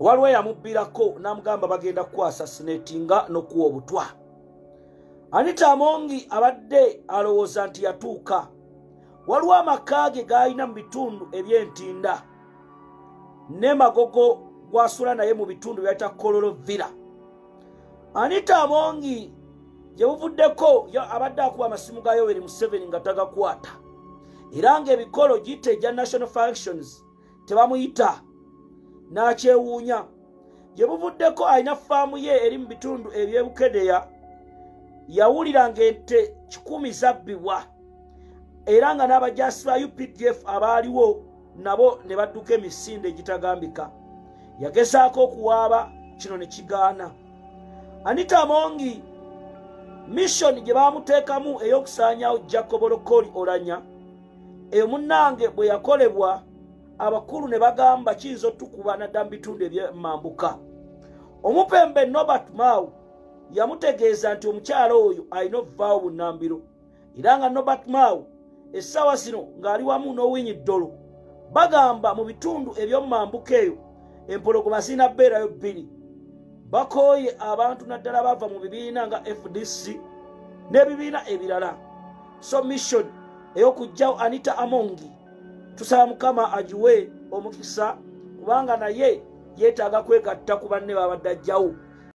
waliwo eyamubbirako n'amugamba bagenda kukwasasinetinga n'okuwa obutwa. Anita amongi abadde alowooza nti yatuuka. Waliwo amaka ge g'alina mu bitundu eby'entinda. Ne magogo gwasula naye mu bitundu byayita kololo villa anita amongi gye buvuddeko abadde akuba amasimu ga yoweri museveni nga tagakwata. Era ng'ebikolo giyita egya national functions tebamuyita n'akyewuunya. Gye buvuddeko alina faamu ye eri mu bitundu ebyebukedeya yawulira ng'ente kikumi zabbibwa. Era nga n'abajasi ba updf abaaliwo nabo ne badduka emisinde egitagambika. Yagezaako okuwaaba kino ne kigaana. Anita mongi missoni gye baamuteekamu ey'okusaanyawo jakobolokoli olanya eyo munnange bwe yakolebwa abakulu ne bagamba kiyinza otukuba naddala mu bitundu ebyemambuka omupembe nobert mau yamutegeeza nti omukyala oyo alina okuvaawo bunnambiro era nga nobert mau essaawa zino ng'ali wamu n'owinyi ddolo bagamba mu bitundu ebyomumambuka eyo empologoma zirina bbeerayo bbiri. Bakooye abantu naddala bava mu bibiina nga fdc n'ebibiina ebirala. So mission ey'okugjawo anita amongi tusaba mukama agiwe omukisa kubanga naye yeetaaga kwegatta ku banne babadde ajjawo